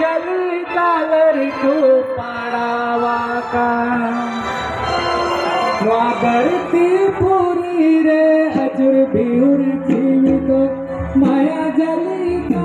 गली कालरी तू पड़ावा का वाबरती पूरी रे हजर भी उर जीवित माया जली का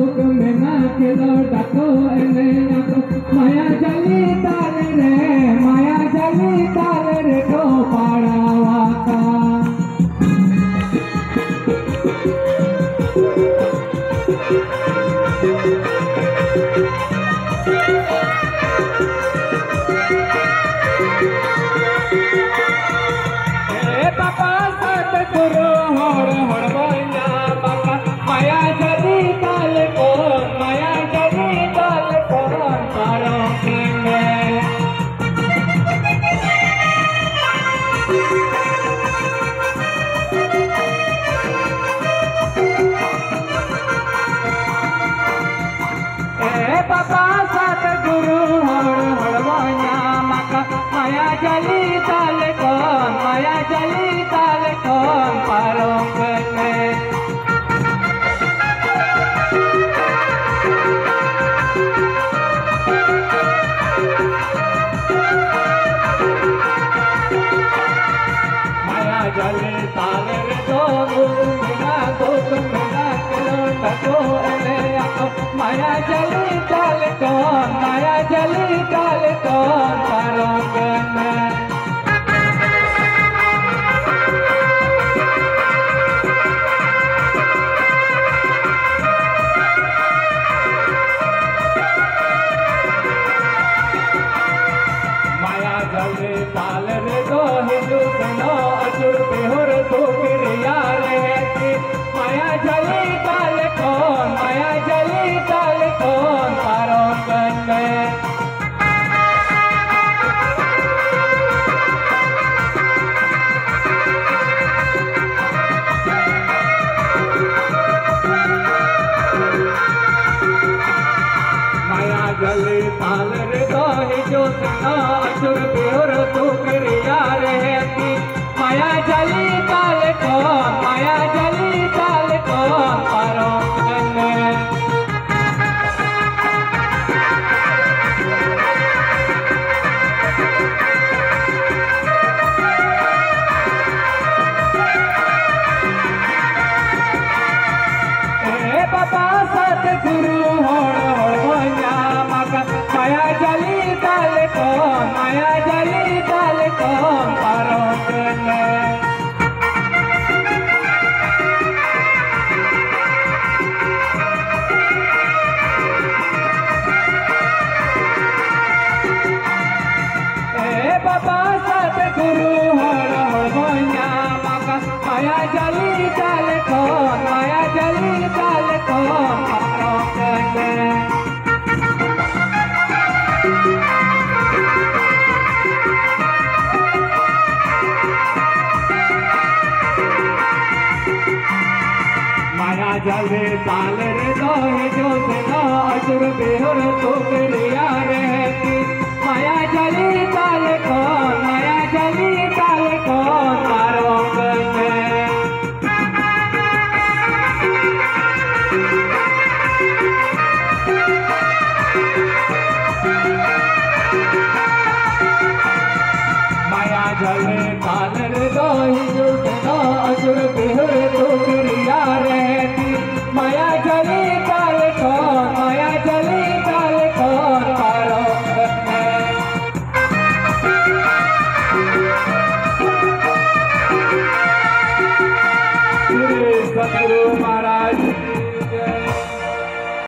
ಹುಕುಮೆ ನಾಕಿದೋ ಡಕೋ ಎನೆ ನಕು ಮಾಯಾ ಜಲಿ ತಾರೆ ರೇ ಮಾಯಾ ಜಲಿ ತಾರೆ ರೇ ಕೋ ಪಾಡಾವಾ ಕಾ Papa, Santa Cruz. चली ताल कौन माया चली ताल कौन पारों माया चली माया जली ताल कौन माया जली ताल कौन माया जली जल कौन आया जली जल को माया जले ताल रे दो जो से ना बेहर तो कर यार माया जड़े पाल